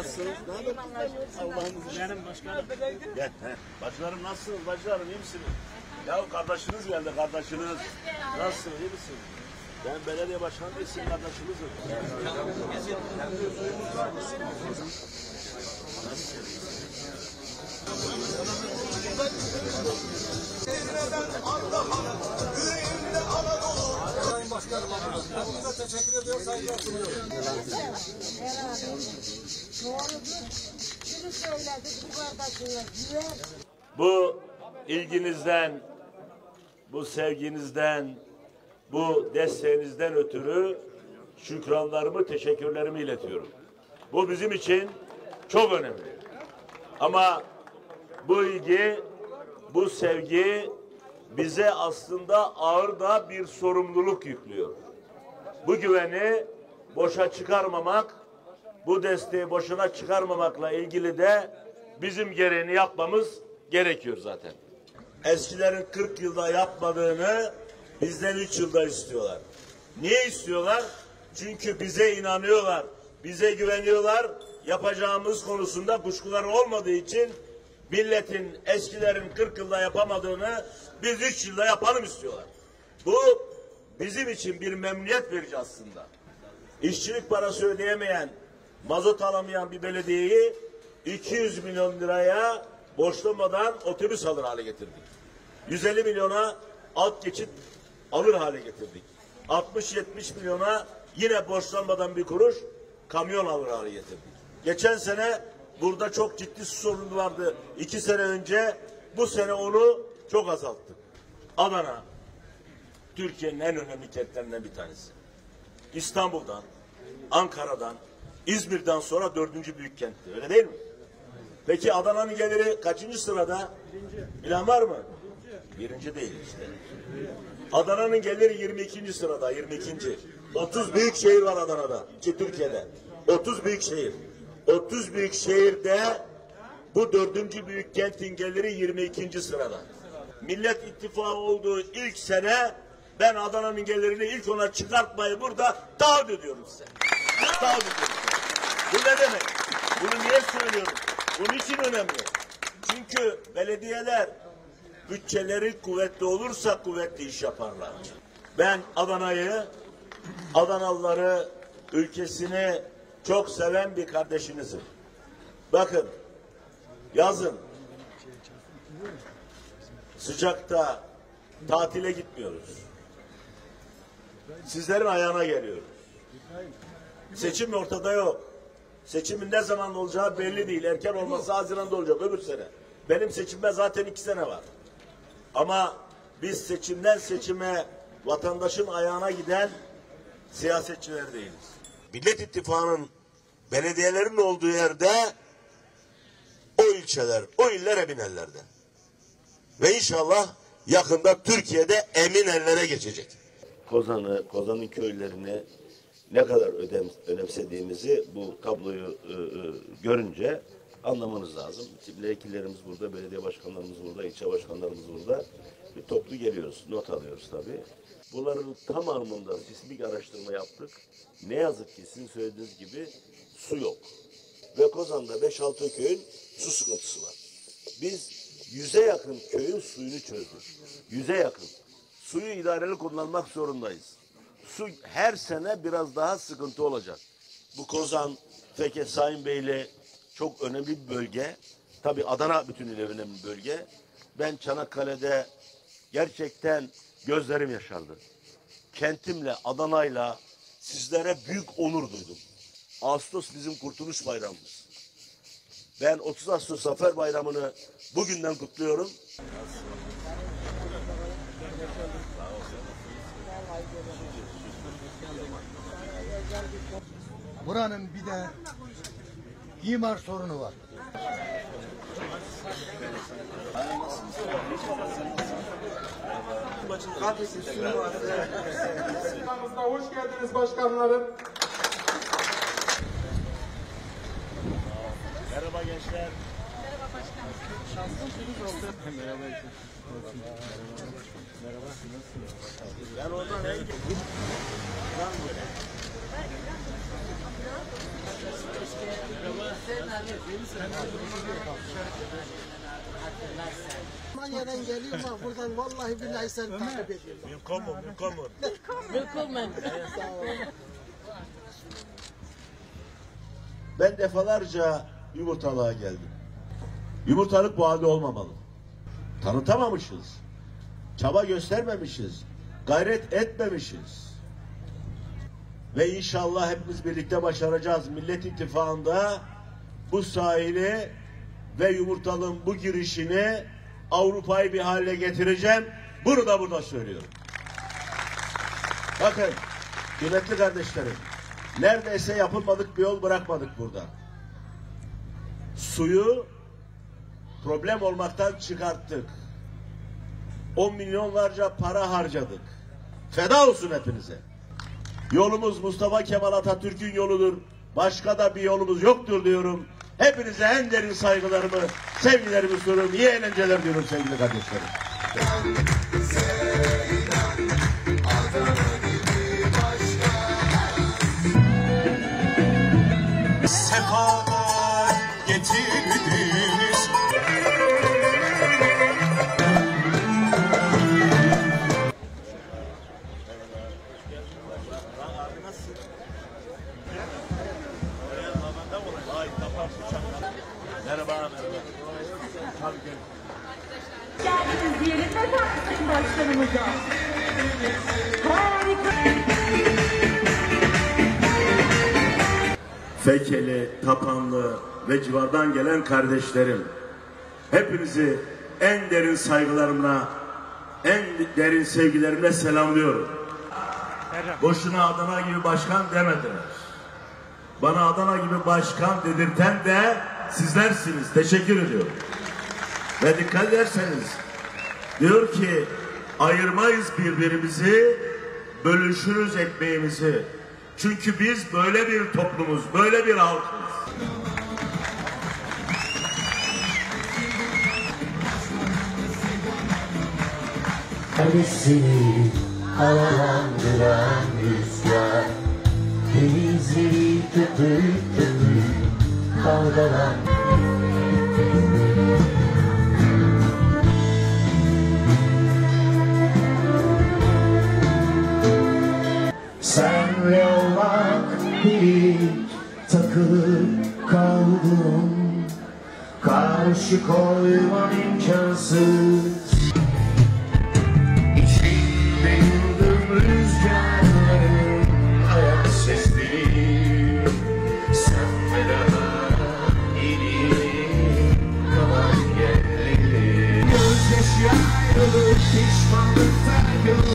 Nasılsınız? Ne haber? Allah'ın izniyle. Benim başkanım. Gel. He. Bacılarım nasılsınız? Bacılarım iyi misiniz? Ya kardeşiniz geldi kardeşiniz. Nasılsın? iyi misin? Ben belediye başkanı değil, sizin kardeşinizim. teşekkür ediyor, saygılar sunuyorum. Bu ilginizden, bu sevginizden, bu desteğinizden ötürü şükranlarımı, teşekkürlerimi iletiyorum. Bu bizim için çok önemli. Ama bu ilgi, bu sevgi bize aslında ağır da bir sorumluluk yüklüyor. Bu güveni boşa çıkarmamak, bu desteği boşuna çıkarmamakla ilgili de bizim gereğini yapmamız gerekiyor zaten. Eskilerin 40 yılda yapmadığını bizden 3 yılda istiyorlar. Niye istiyorlar? Çünkü bize inanıyorlar, bize güveniyorlar. Yapacağımız konusunda kuşkuları olmadığı için milletin eskilerin 40 yılda yapamadığını biz 3 yılda yapalım istiyorlar. Bu bizim için bir memnuniyet verici aslında. İşçilik parası ödeyemeyen, mazot alamayan bir belediyeyi 200 milyon liraya borçlamadan otobüs alır hale getirdik. 150 milyona alt geçit alır hale getirdik. 60-70 milyona yine borçlanmadan bir kuruş kamyon alır hale getirdik. Geçen sene burada çok ciddi su sorunu vardı. İki sene önce bu sene onu çok azalttık. Adana Türkiye'nin en önemli kentlerinden bir tanesi. İstanbul'dan, Ankara'dan, İzmir'den sonra dördüncü büyük kentti. Öyle değil mi? Peki Adana'nın geliri kaçıncı sırada? Bilen var mı? Birinci değil işte. Adana'nın geliri 22. sırada, 22. 30 büyük şehir var Adana'da, ki Türkiye'de. 30 büyük şehir. 30 büyük şehirde bu dördüncü büyük kentin geliri 22. sırada. Millet İttifakı olduğu ilk sene ben Adana'nın gelirini ilk ona çıkartmayı burada taahhüt ediyorum size. Taahhüt ediyorum. Bu ne demek? Bunu niye söylüyorum? Bunun için önemli. Çünkü belediyeler bütçeleri kuvvetli olursa kuvvetli iş yaparlar. Ben Adana'yı, Adanalıları, ülkesini çok seven bir kardeşinizim. Bakın, yazın sıcakta tatile gitmiyoruz. Sizlerin ayağına geliyoruz. Seçim ortada yok. Seçimin ne zaman olacağı belli değil. Erken olması Haziran'da olacak öbür sene. Benim seçimde zaten iki sene var. Ama biz seçimden seçime vatandaşın ayağına giden siyasetçiler değiliz. Millet İttifakı'nın belediyelerin olduğu yerde o ilçeler, o iller emin ellerde. Ve inşallah yakında Türkiye'de emin ellere geçecek. Kozan'ı, Kozan'ın köylerini ne kadar ödem, önemsediğimizi bu tabloyu e, e, görünce anlamanız lazım. Vekillerimiz burada, belediye başkanlarımız burada, ilçe başkanlarımız burada. Bir toplu geliyoruz, not alıyoruz tabii. Bunların tamamında sismik araştırma yaptık. Ne yazık ki sizin söylediğiniz gibi su yok. Ve Kozan'da 5-6 köyün su sıkıntısı var. Biz yüze yakın köyün suyunu çözdük. Yüze yakın. Suyu idareli kullanmak zorundayız. Su her sene biraz daha sıkıntı olacak. Bu Kozan, Feke, Sayın Bey'le çok önemli bir bölge. Tabii Adana bütünüyle önemli bir bölge. Ben Çanakkale'de gerçekten gözlerim yaşardı. Kentimle, Adana'yla sizlere büyük onur duydum. Ağustos bizim kurtuluş bayramımız. Ben 30 Ağustos Zafer Bayramı'nı bugünden kutluyorum. Buranın bir de imar sorunu var. Hoş geldiniz başkanlarım. Merhaba gençler. Ben oradan en Lan böyle. Almanya'dan geliyorum bak buradan vallahi billahi seni takip ediyorum. Willkommen, willkommen. Ben defalarca yumurtalığa geldim. Yumurtalık bu halde olmamalı. Tanıtamamışız. Çaba göstermemişiz. Gayret etmemişiz. Ve inşallah hepimiz birlikte başaracağız. Millet İttifakı'nda bu sahili ve yumurtalığın bu girişini Avrupa'yı bir hale getireceğim. Bunu da burada söylüyorum. Bakın kıymetli kardeşlerim neredeyse yapılmadık bir yol bırakmadık burada. Suyu problem olmaktan çıkarttık. 10 milyonlarca para harcadık. Feda olsun hepinize. Yolumuz Mustafa Kemal Atatürk'ün yoludur. Başka da bir yolumuz yoktur diyorum. Hepinize en derin saygılarımı, sevgilerimi sunuyorum. İyi eğlenceler diyorum sevgili kardeşlerim. sefalar getirdiniz. Sayın Başkanımıza? Harika. Fekeli, Tapanlı ve civardan gelen kardeşlerim. Hepinizi en derin saygılarımla, en derin sevgilerimle selamlıyorum. Boşuna Adana gibi başkan demediler. Bana Adana gibi başkan dedirten de sizlersiniz. Teşekkür ediyorum. Ve dikkat ederseniz diyor ki ayırmayız birbirimizi, bölüşürüz ekmeğimizi. Çünkü biz böyle bir toplumuz, böyle bir halkız. Kalesini havalandıran rüzgar Denizleri köpük köpük dalgalan bir takılıp kaldım. Karşı koyman imkansız